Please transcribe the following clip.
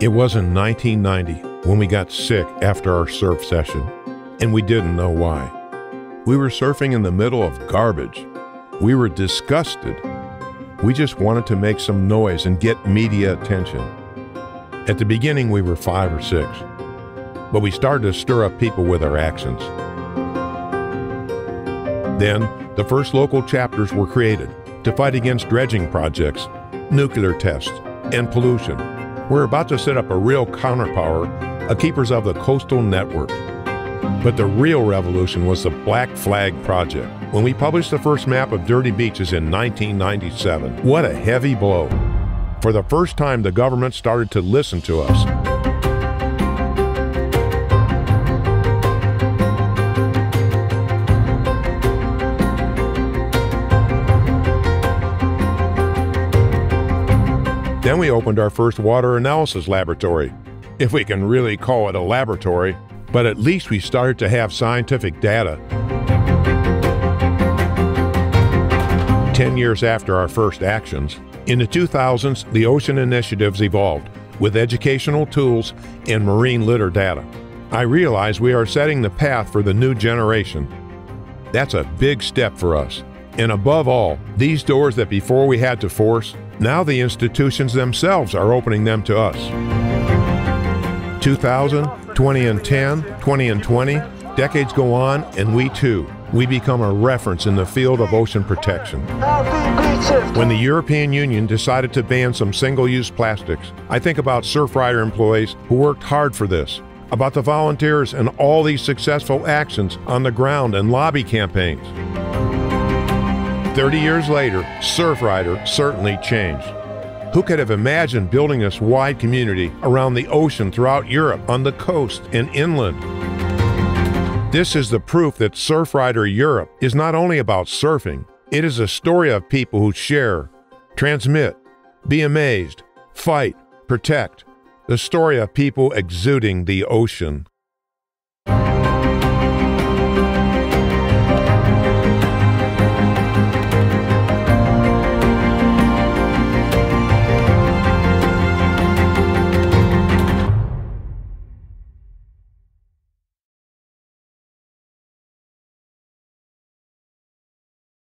It was in 1990 when we got sick after our surf session, and we didn't know why. We were surfing in the middle of garbage. We were disgusted. We just wanted to make some noise and get media attention. At the beginning, we were five or six, but we started to stir up people with our actions. Then, the first local chapters were created to fight against dredging projects, nuclear tests, and pollution. We're about to set up a real counterpower, a Keepers of the Coastal Network. But the real revolution was the Black Flag Project, when we published the first map of dirty beaches in 1997. What a heavy blow. For the first time, the government started to listen to us. Then we opened our first water analysis laboratory, if we can really call it a laboratory, but at least we started to have scientific data. Ten years after our first actions, in the 2000s, the ocean initiatives evolved with educational tools and marine litter data. I realize we are setting the path for the new generation. That's a big step for us. And above all, these doors that before we had to force, now the institutions themselves are opening them to us. 2000, 20 and 10, 20 and 20, decades go on, and we too, we become a reference in the field of ocean protection. When the European Union decided to ban some single use plastics, I think about Surfrider employees who worked hard for this, about the volunteers and all these successful actions on the ground and lobby campaigns. 30 years later, Surfrider certainly changed. Who could have imagined building this wide community around the ocean throughout Europe, on the coast, and inland? This is the proof that Surfrider Europe is not only about surfing, it is a story of people who share, transmit, be amazed, fight, protect. The story of people exuding the ocean.